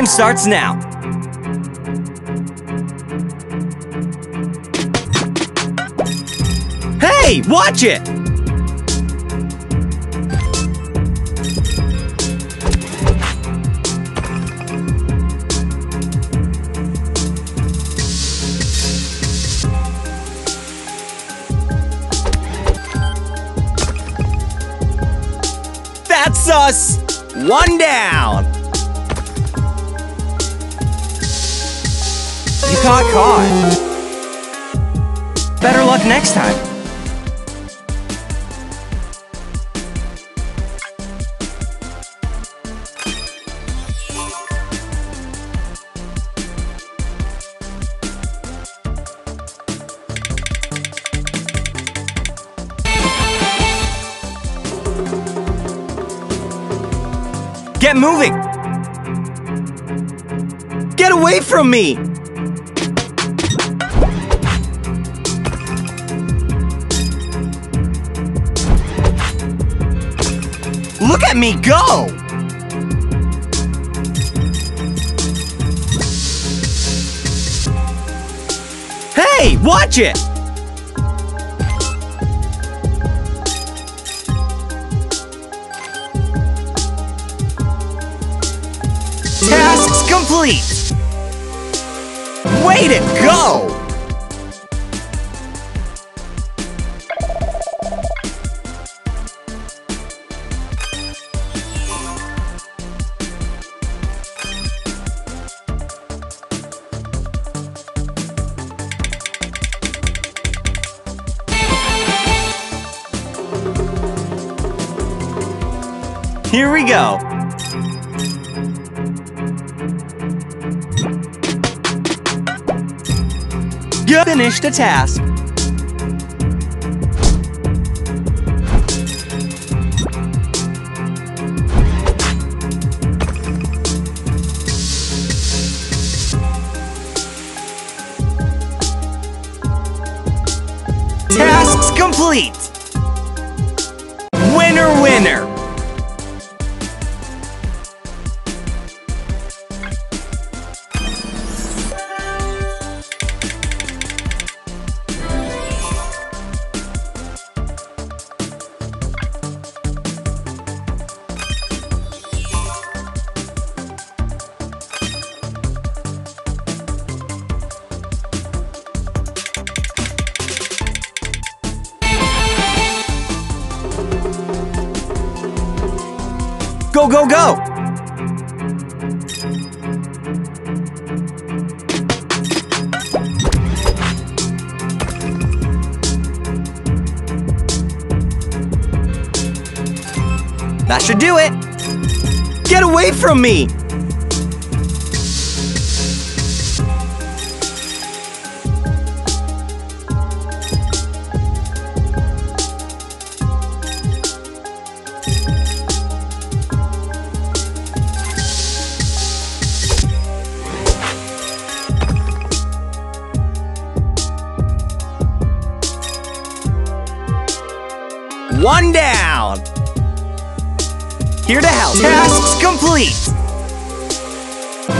Time starts now. Hey, watch it! That's us! One down! Got caught. Better luck next time. Get moving! Get away from me! Look at me go! Hey, watch it! Tasks complete! Way to go! Here we go. You finished a task. Tasks complete. Go, go, go! That should do it! Get away from me! One down! Here to help. Tasks complete!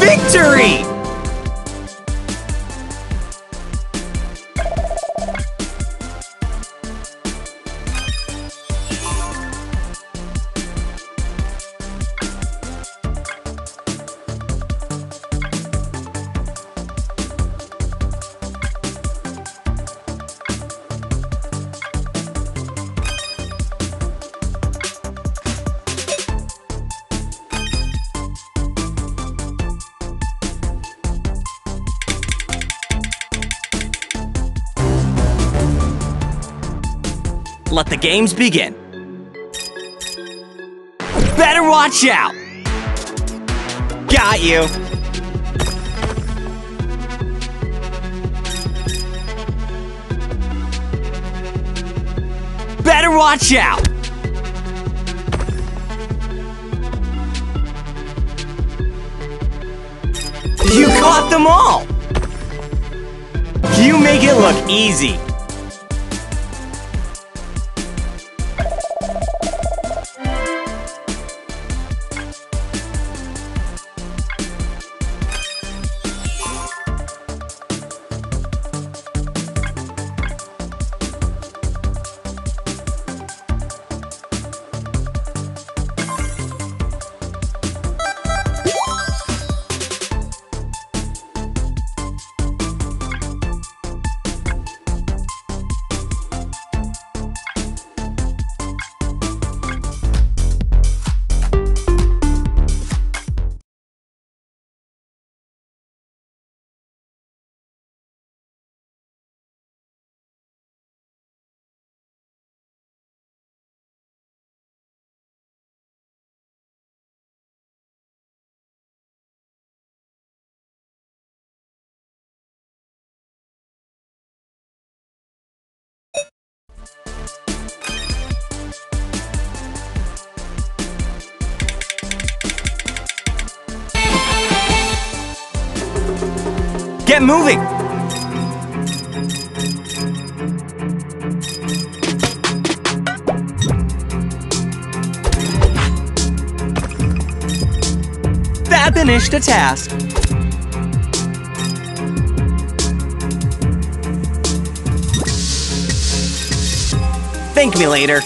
Victory! Let the games begin. Better watch out! Got you! Better watch out! You caught them all! You make it look easy. Get moving! That finished a task. Thank me later.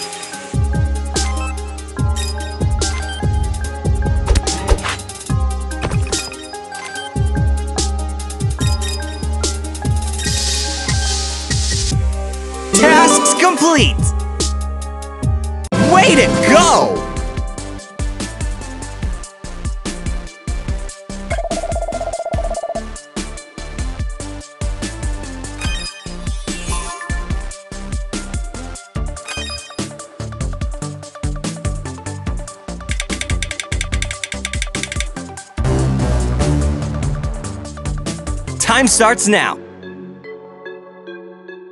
Time starts now.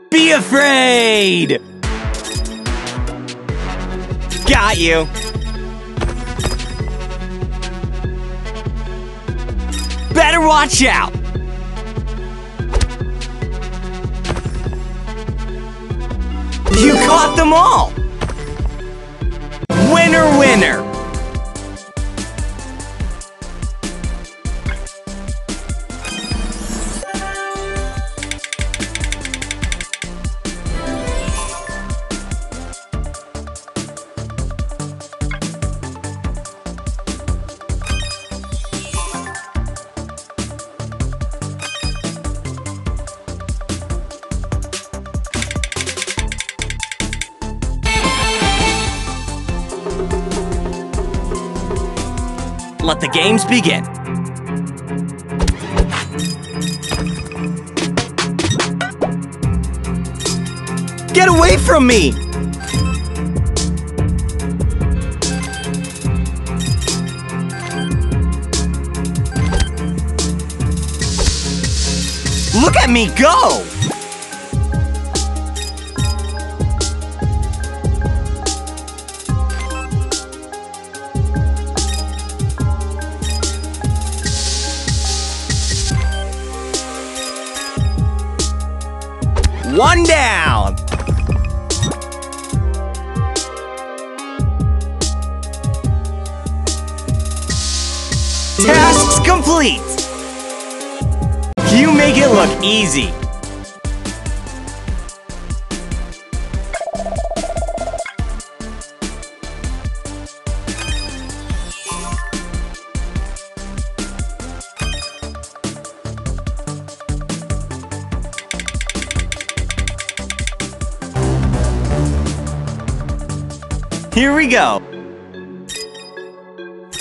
Be afraid! Got you. Better watch out! You caught them all! Winner, winner! Let the games begin. Get away from me! Look at me go! Make it look easy. Here we go.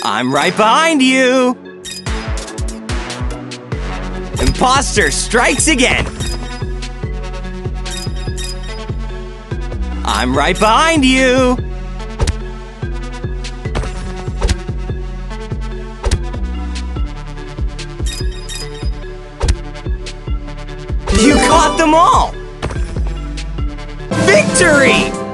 I'm right behind you. Imposter strikes again. I'm right behind you. You caught them all. Victory!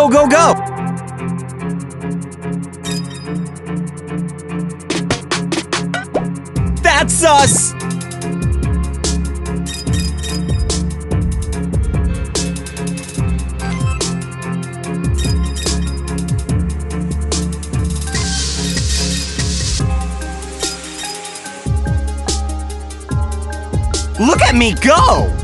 Go, go, go! That's us! Look at me go!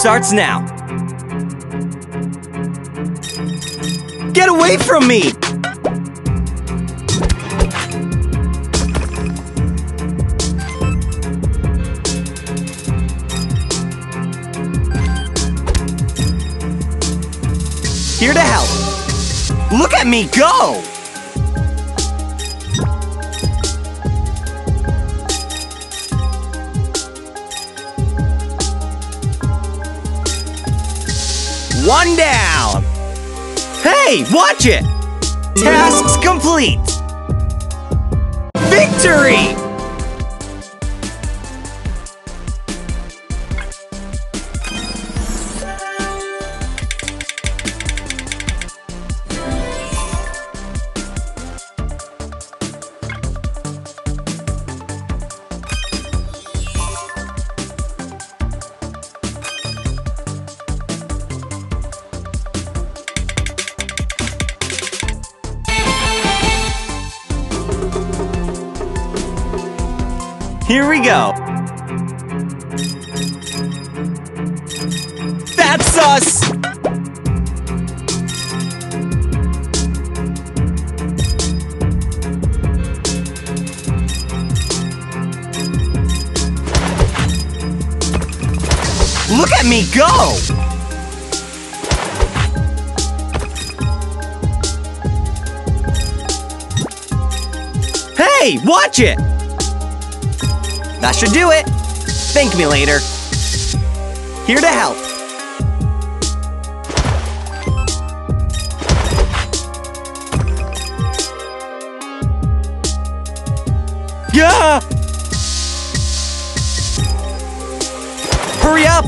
Starts now. Get away from me! Here to help. Look at me go! One down! Hey, watch it! Tasks complete! Victory! Here we go. That's us! Look at me go! Hey, watch it! That should do it. Thank me later. Here to help. Yeah! Hurry up!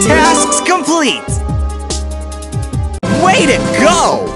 Tasks complete! Way to go!